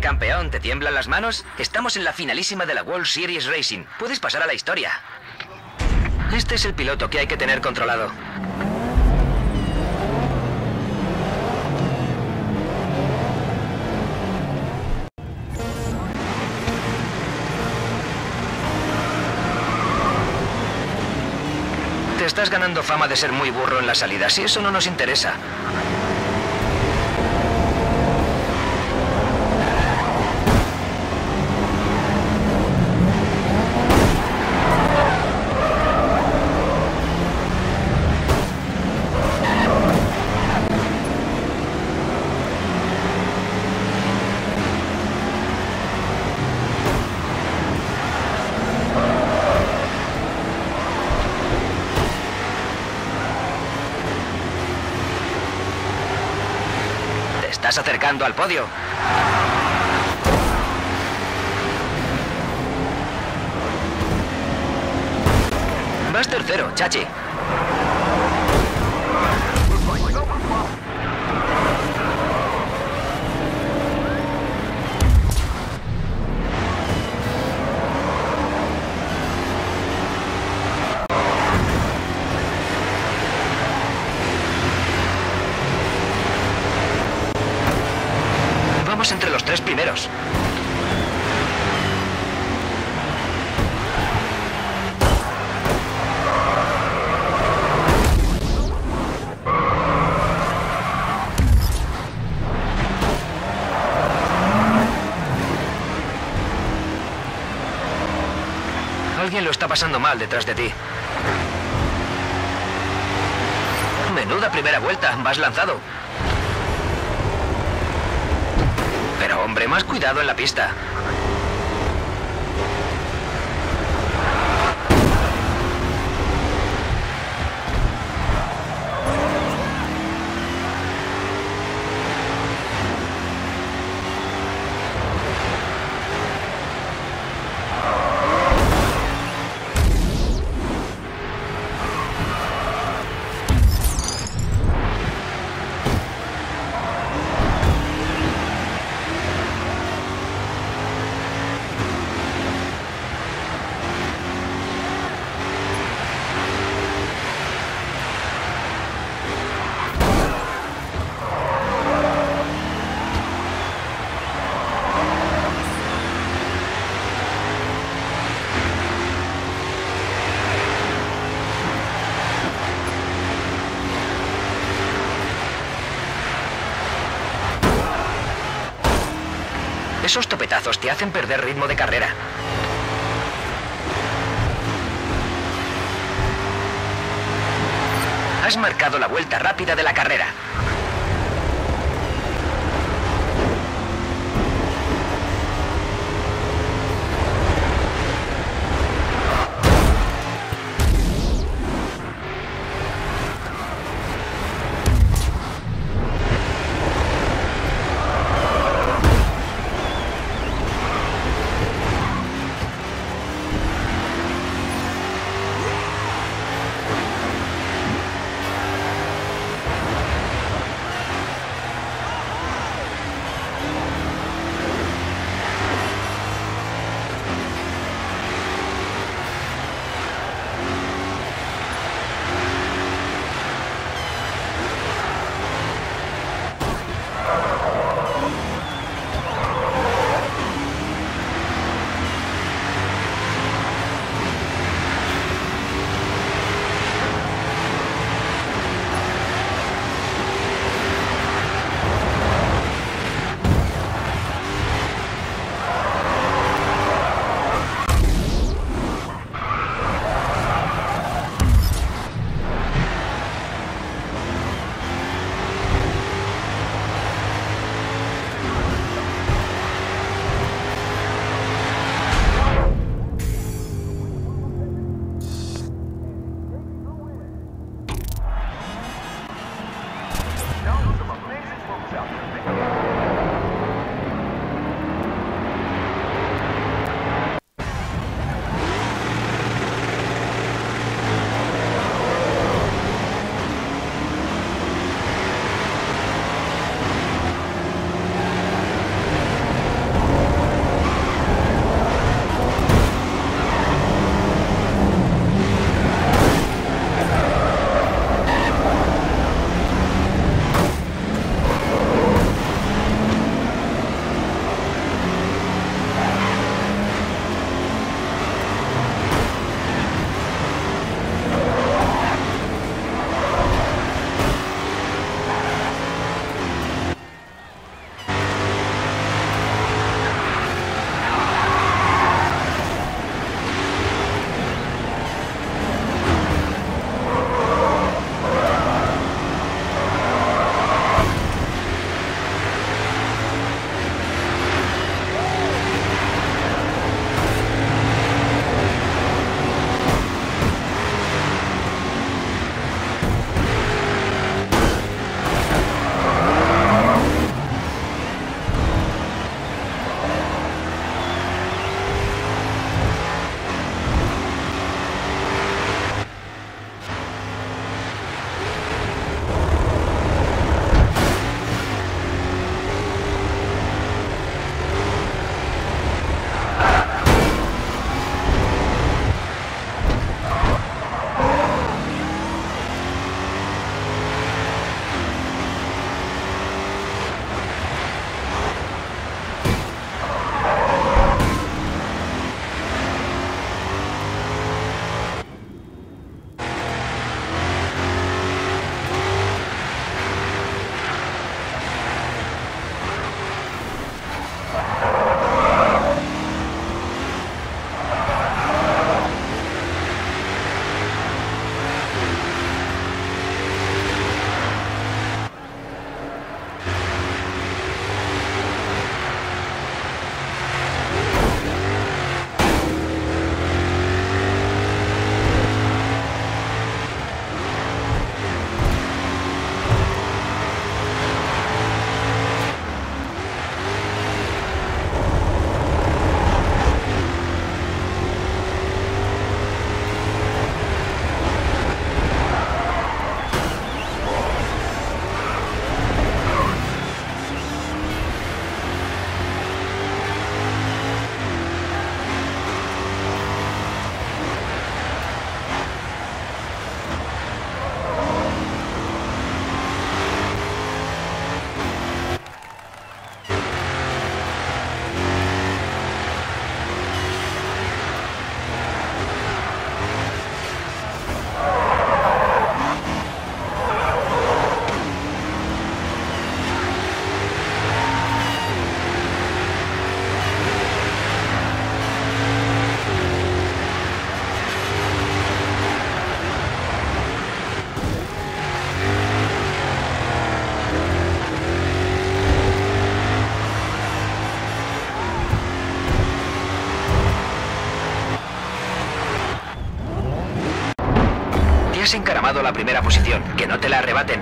¿Qué, campeón? ¿Te tiemblan las manos? Estamos en la finalísima de la World Series Racing. Puedes pasar a la historia. Este es el piloto que hay que tener controlado. Te estás ganando fama de ser muy burro en la salida. Si eso no nos interesa. Te estás acercando al podio. Vas tercero, Chachi. Alguien lo está pasando mal detrás de ti. Menuda primera vuelta, vas lanzado. Hombre, más cuidado en la pista. Esos topetazos te hacen perder ritmo de carrera. Has marcado la vuelta rápida de la carrera. Has encaramado la primera posición. Que no te la arrebaten.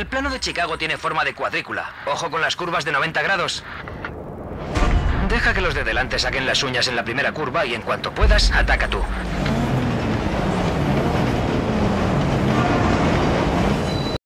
El plano de Chicago tiene forma de cuadrícula. Ojo con las curvas de 90 grados. Deja que los de delante saquen las uñas en la primera curva y en cuanto puedas, ataca tú.